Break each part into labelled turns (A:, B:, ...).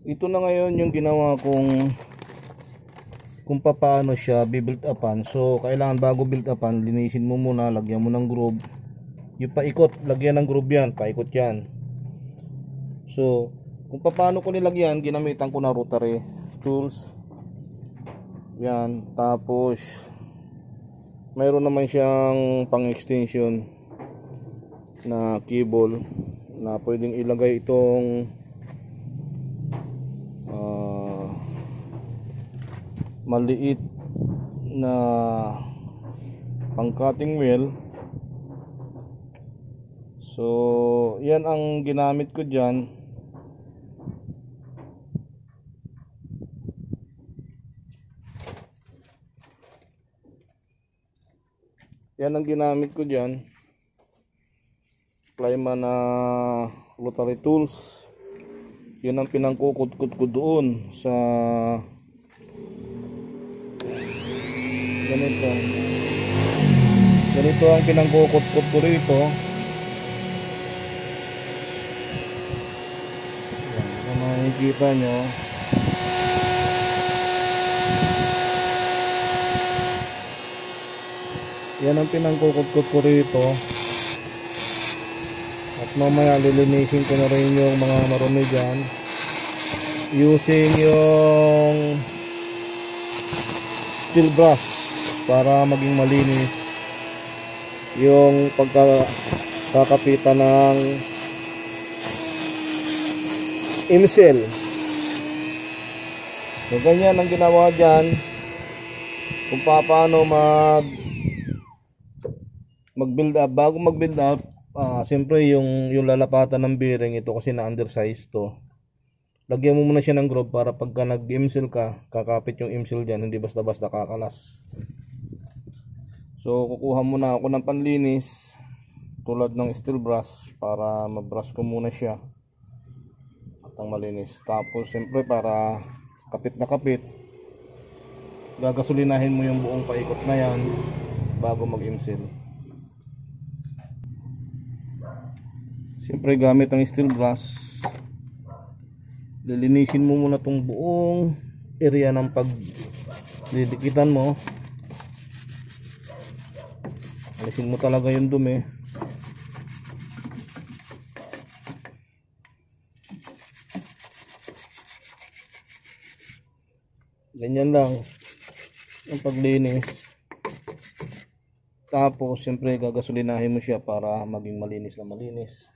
A: ito na ngayon yung ginawa kong kung paano siya bibuild upan. So kailangan bago build upan linisin mo muna lagyan mo ng groove. Yung paikot lagyan ng groove yan paikot yan. So kung paano ko nilagyan ginamitan ko na rotary tools. Yan tapos mayroon naman siyang pang extension na cable na pwedeng ilagay itong maliit na pang cutting wheel. So yan ang ginamit ko dyan. Yan ang ginamit ko dyan. Klima na rotary tools. Yun ang pinangkukudkod ko doon sa ganito. Ganito ang pinangkukudkod ko rito. Yan kung makikita nyo. Yan ang pinangkukudkod ko rito. At mamaya lilinisin ko na rin yung mga marumi dyan. Using yung steel brush para maging malinis yung pagkakapitan ng imsel so ganyan ang ginawa dyan kung paano mag mag build up. Bago mag build up ah siyempre yung yung lalapatan ng bearing ito kasi na undersize to. Lagyan mo muna siya ng groove para pagka nag imsil ka kakapit yung imsil dyan hindi basta basta kakalas so kukuha muna ako ng panlinis tulad ng steel brush para mabrush ko muna siya at ang malinis. Tapos siyempre para kapit na kapit gagasolinahin mo yung buong paikot na yan bago mag imsil Siyempre gamit ang steel brush lilinisin mo muna tong buong area ng pag didikitan mo alisin mo talaga yung dumi. Ganyan lang ang paglinis. Tapos siyempre gagasolinahin mo siya para maging malinis na malinis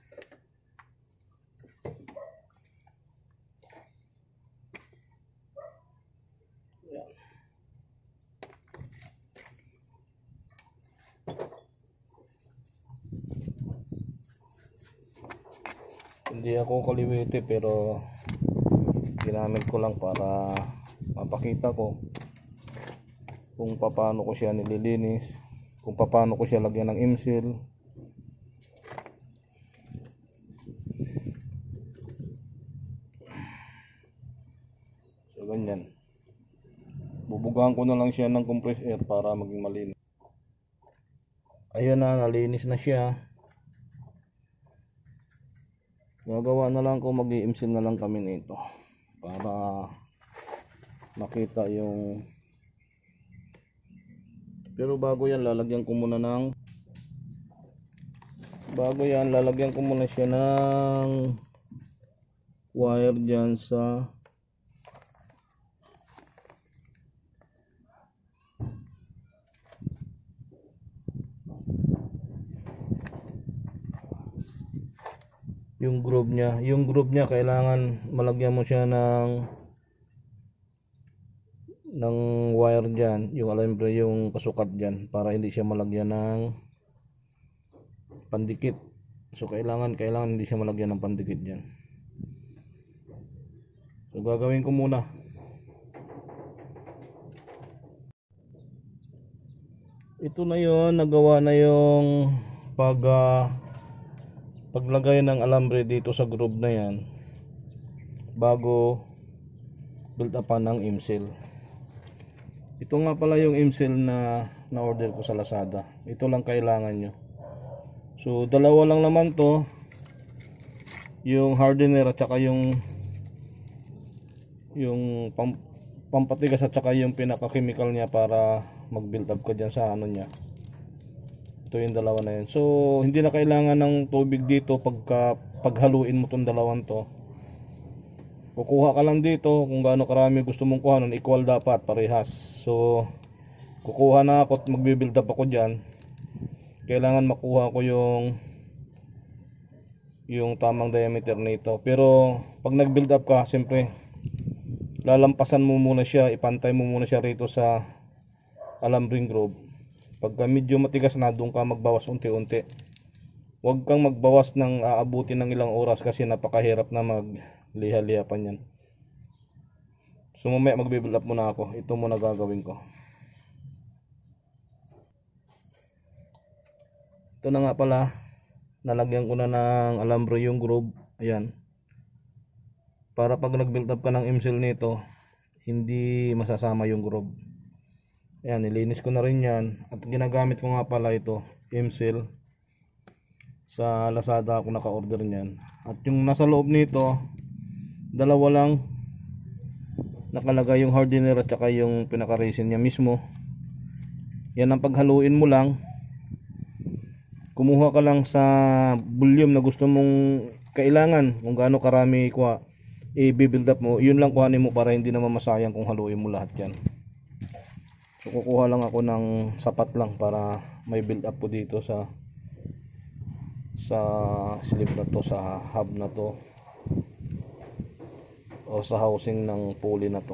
A: Hindi ako kaliwete pero ginamit ko lang para mapakita ko kung paano ko siya nililinis, kung paano ko siya lagyan ng imsil. So ganyan. Bubugahan ko na lang siya ng compressed air para maging malinis. Ayun na nalinis na siya gagawa na lang ko mag iimsil na lang kami nito. Para makita yung pero bago yan lalagyan ko muna ng bago yan lalagyan ko muna siya ng wire dyan sa yung groove niya. Yung groove niya kailangan malagyan mo siya ng ng wire dyan. Yung alambre yung kasukat dyan. Para hindi siya malagyan ng pandikit. So kailangan kailangan hindi siya malagyan ng pandikit dyan. So gagawin ko muna. Ito na yon nagawa na yung pag ah, paglagay ng alambre dito sa groove na yan bago build upan ng imsil ito nga pala yung imsil na na order ko sa Lazada. Ito lang kailangan nyo. So dalawa lang naman to. Yung hardener at saka yung yung pam, pampatigas at saka yung pinaka-chemical niya para mag-build up ka dyan sa ano niya. Ito yung dalawa na yun. So, hindi na kailangan ng tubig dito pagka paghaluin mo tong dalawang to. Kukuha ka lang dito kung gaano karami gusto mong kuha nun, equal dapat, parehas. So, kukuha na ako at magbi-build up ako dyan. Kailangan makuha ko yung yung tamang diameter nito. Pero pag nag-build up ka, siyempre lalampasan mo muna siya, ipantay mo muna siya rito sa alambring groove. Pagka medyo matigas na, doon ka magbawas unti-unti. Huwag kang magbawas ng aabutin ng ilang oras kasi napakahirap na magliha-liha pa niyan. So mamaya magbe-build up muna ako. Ito muna gagawin ko. Ito na nga pala. Nalagyan ko na ng alambro yung groove. Ayan. Para pag nag-build up ka ng MCL nito, hindi masasama yung groove. Ayan, nilinis ko na rin yan. At ginagamit ko nga pala ito, MCL. Sa Lazada ako naka-order niyan. At yung nasa loob nito, dalawa lang nakalagay yung hardener at saka yung pinaka-resin niya mismo. Yan ang paghaluin mo lang. Kumuha ka lang sa volume na gusto mong kailangan kung gaano karami kuha i-build up mo. Yun lang kuhanin mo para hindi naman masayang kung haluin mo lahat yan. So kukuha lang ako ng sapat lang para may build up ko dito sa sa slip na to, sa hub na to o sa housing ng pulley na to.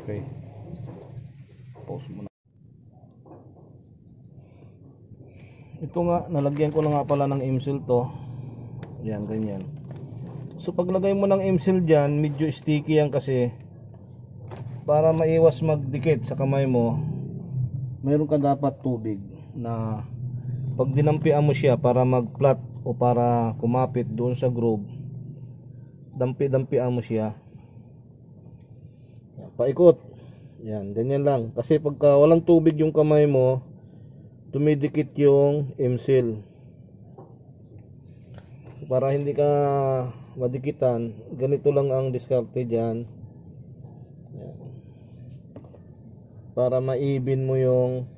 A: Okay. Pause muna. Ito nga, nalagyan ko na nga pala ng MSIL to. Yan, ganyan. So paglagay mo ng MSIL dyan, medyo sticky yan kasi para maiwas magdikit sa kamay mo, meron ka dapat tubig na pag dinampian mo siya para mag-flat o para kumapit doon sa groove, dampi-dampian mo siya. Paikot. Yan, ganyan lang. Kasi pagka walang tubig yung kamay mo, tumidikit yung MSIL. Para hindi ka madikitan, ganito lang ang diskarte dyan. Yan. Para maibin mo yung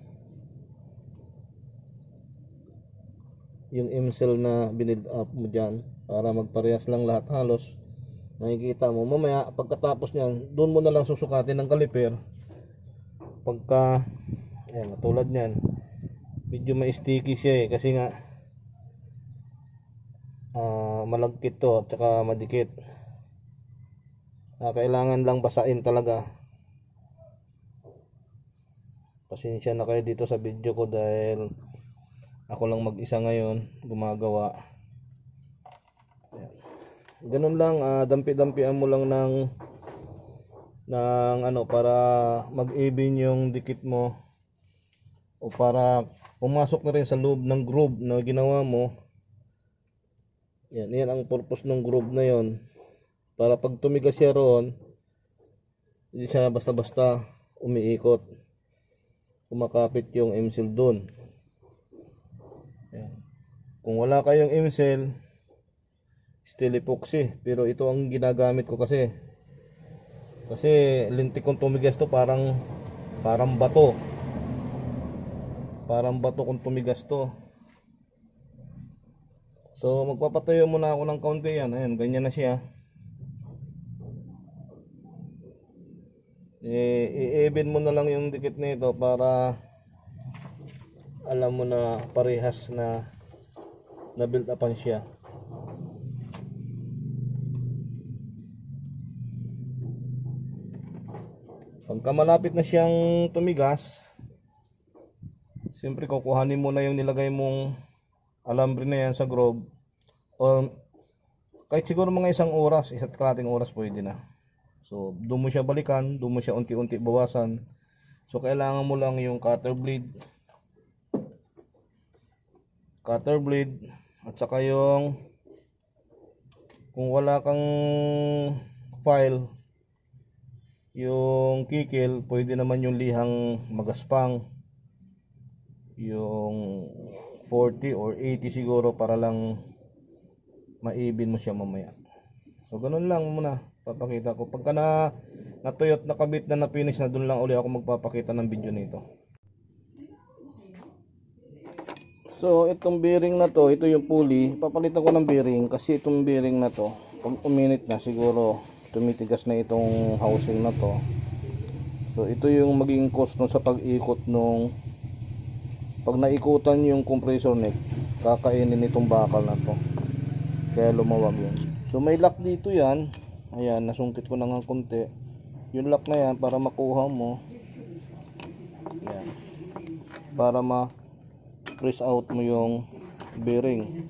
A: yung MSIL na binild up mo dyan para magparehas lang lahat halos makikita mo mamaya pagkatapos nyan doon mo na lang susukatin ng kaliper pagka yan tulad nyan medyo may sticky siya eh kasi nga uh, malagkit to at saka madikit. Uh, kailangan lang basain talaga. Pasensya na kayo dito sa video ko dahil ako lang mag-isa ngayon gumagawa. Ganun lang uh, dampi-dampian mo lang ng ng ano para mag-even yung dikit mo o para pumasok na rin sa loob ng groove na ginawa mo yan, yan ang purpose ng groove na yon para pag tumigas siya roon hindi siya basta-basta umiikot kumakapit yung MCL doon Ayan. Kung wala kayong MCL, steel epoxy. Pero ito ang ginagamit ko kasi. Kasi lintik kong tumigas to parang parang bato. Parang bato kung tumigas to. So magpapatayo muna ako ng kaunti yan. Ayan, ganyan na siya. I-even mo na lang yung dikit nito para alam mo na parehas na na build upan siya pagka malapit na siyang tumigas siyempre kukuhanin mo na yung nilagay mong alambre na yan sa groove o kahit siguro mga isang oras isa't kalating oras pwede na. So doon mo siya balikan doon mo siya unti-unti bawasan. So kailangan mo lang yung cutter blade. Cutter blade at saka yung kung wala kang file yung kikil pwede naman yung lihang magaspang. Yung 40 or 80 siguro para lang maibin mo siya mamaya. So ganun lang muna papakita ko. Pagka na natuyot nakabit na na finish na doon lang uli ako magpapakita ng video nito. So itong bearing na to, ito yung pulley. Papalitan ko ng bearing kasi itong bearing na to, pag uminit na siguro tumitigas na itong housing na to. So ito yung magiging cost nung sa pag-ikot nung pag naikutan yung compressor neck, kakainin itong bakal na to. Kaya lumawag yun. So may lock dito yan. Ayan, nasungkit ko na ng konti. Yung lock na yan para makuha mo. Ayan. Para ma press out mo yung bearing.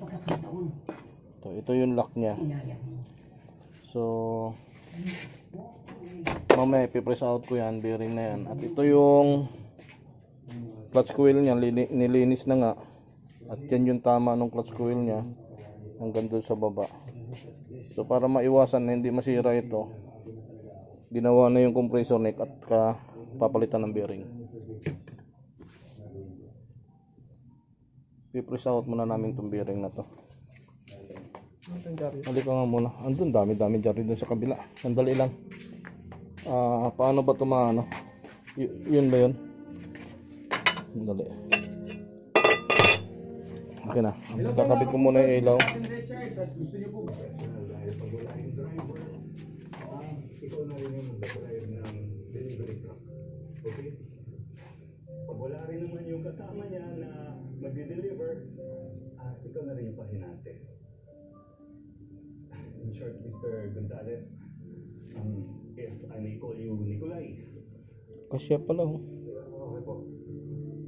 A: Ito, ito yung lock niya. So mamaya ipipress out ko yan, bearing na yan. At ito yung clutch coil niya, lini- nilinis na nga. At yan yung tama ng clutch coil niya hanggang doon sa baba. So para maiwasan na hindi masira ito, ginawa na yung compressor neck at ka papalitan ng bearing. Pipress out muna namin itong bearing na to. Halika nga muna. Andun, dami-dami dyan rin dun sa kabila. Sandali lang. Ah, paano ba ito maano? Y- yun ba yun? Sandali. Okay na. Kakabit ko muna yung ilaw.
B: Pag wala rin naman yung kasama niya na magde-deliver, ah, ikaw na rin yung pahinante. In short, Mr. Gonzales, um, if I may call you Nicolay,
A: Kasya pala. oh.
B: okay po.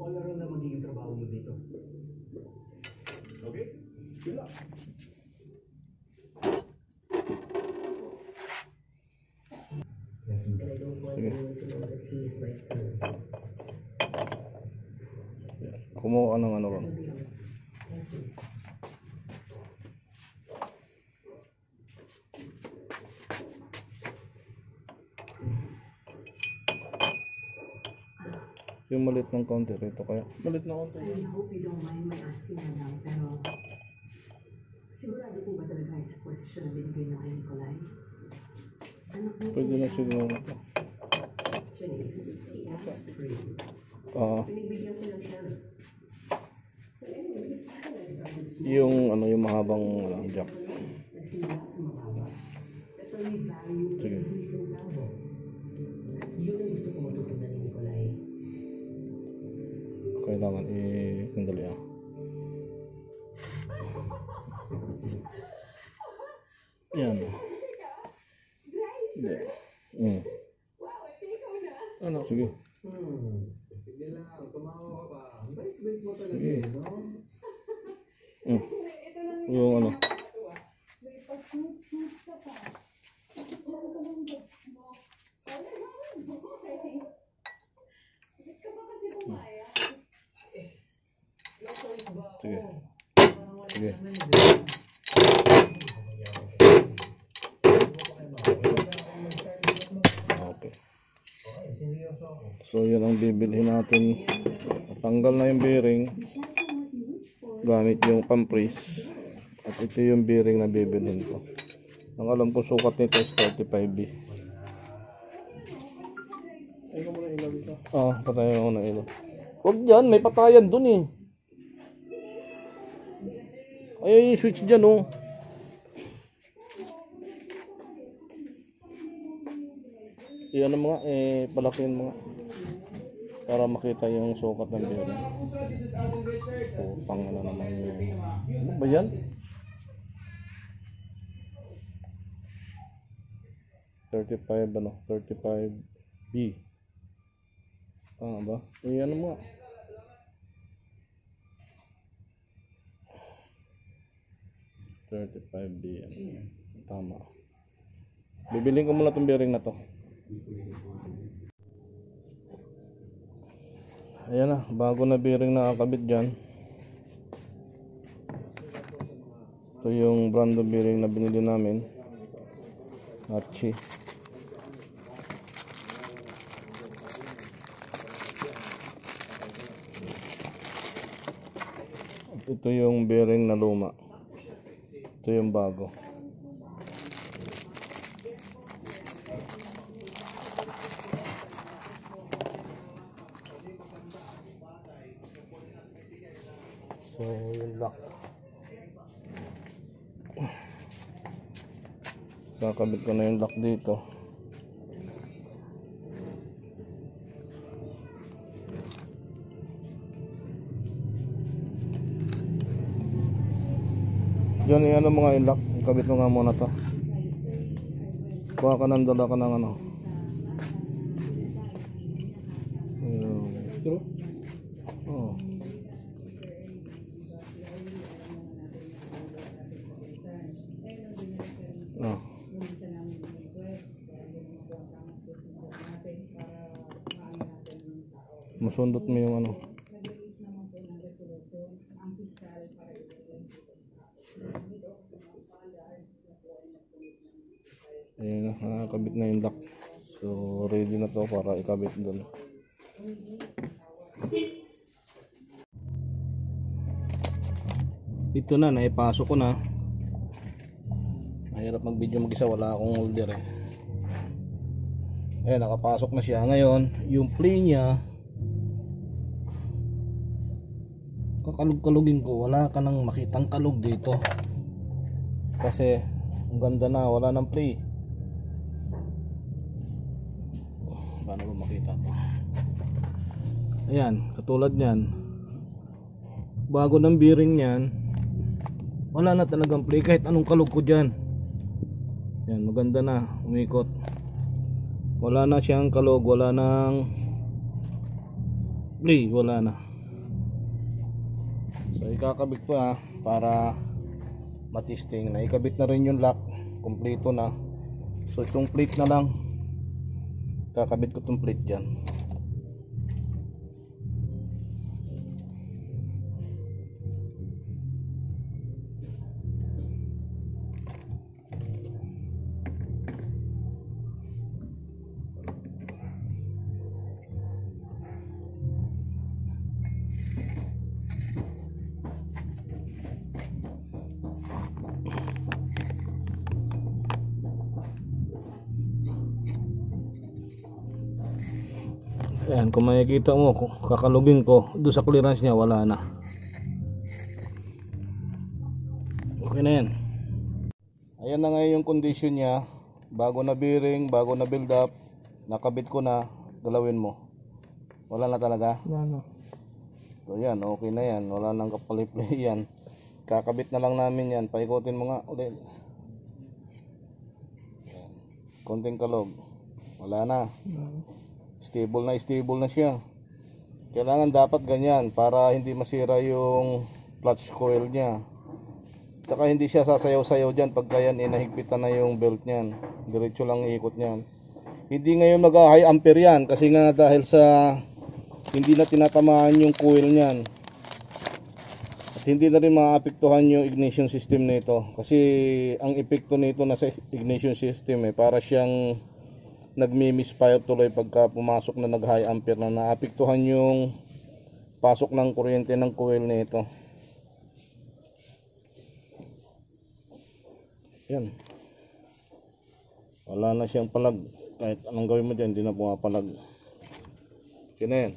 B: All around na magiging trabaho mo dito. Okay? Good luck. Yes, ma'am.
A: Sige. Yan. Kumuha ka ng ano ron. Malit ng counter ito kaya. Malit na counter.
C: I hope you don't mind my asking na lang, pero sigurado po ba talaga sa posisyon na binigay na kay Nicolay? Anak mo
A: Pwede na siguro.
C: Janice, he asked for you.
A: Ah,
C: Pinigbigyan ko lang siya.
A: yung ano yung mahabang ano, jack.
C: Nagsimula sa mababa. That's why we value
A: Sige.
C: every centavo. At yun ang gusto ko matutunan.
A: Kailangan i sandali ah. Yan. Hindi. Mm. Ano? Sige. Mm. Yung ano. Sige. Sige. Okay. So yun ang bibilhin natin. Tanggal na yung bearing. Gamit yung pampres. At ito yung bearing na bibilhin ko. Ang alam ko sukat nito is 35B. Ah, patayan ako ng ilaw. Huwag dyan, may patayan dun eh. Ayun yung switch dyan oh. Iyan mga, eh, palakin mga. Para makita yung sukat ng bearing. Putang na naman yun. Ano ba yan? Thirty-five ano? Thirty-five B. Tama ba? Eh, ano mo? Thirty-five B. Ano? Tama. Bibiling ko muna itong bearing na to. Ayan na, bago na bearing na kakabit dyan. Ito yung brand ng bearing na binili namin. Archie. Ito yung bearing na luma. Ito yung bago. Kakabit ko na yung lock dito. Diyan, yan ang mga yung lock. Kabit mo nga muna to. Kuha ka ng dala ka ng ano. Masundot mo yung ano. Ayun na, nakakabit na yung lock. So, ready na to para ikabit doon. Ito na, naipasok ko na. Mahirap mag-video mag-isa, wala akong holder eh. Ayan, nakapasok na siya. Ngayon, yung play niya, kakalog-kalugin ko, wala ka nang makitang kalog dito. Kasi, ang ganda na, wala nang play. Paano ba makita to? Ayan, katulad niyan. Bago ng bearing niyan, wala na talagang play kahit anong kalog ko dyan. Yan, maganda na, umikot. Wala na siyang kalog, wala nang play, wala na. So ikakabit ko na para matisting na ikabit na rin yung lock, kompleto na. So itong plate na lang, kakabit ko itong plate dyan. Ayan, kung makikita mo, kakalugin ko, doon sa clearance niya, wala na. Okay na yan. Ayan na ngayon yung condition niya. Bago na bearing, bago na build up, nakabit ko na, galawin mo. Wala na talaga.
B: Wala na.
A: So yan, okay na yan. Wala nang kapaliplay yan. Kakabit na lang namin yan. Paikutin mo nga ulit. Konting kalog. Wala na. Stable na stable na siya. Kailangan dapat ganyan para hindi masira yung clutch coil niya. Tsaka hindi siya sasayaw-sayaw dyan pagka yan inahigpitan na yung belt niyan. Diretso lang iikot niyan. Hindi ngayon mag high ampere yan kasi nga dahil sa hindi na tinatamaan yung coil niyan. At hindi na rin maapektuhan yung ignition system nito kasi ang epekto nito nasa ignition system eh para siyang nagmi-misfire tuloy pagka pumasok na nag high ampere na naapektuhan yung pasok ng kuryente ng coil nito. Yan. Wala na siyang palag. Kahit anong gawin mo dyan, hindi na pumapalag. Okay na.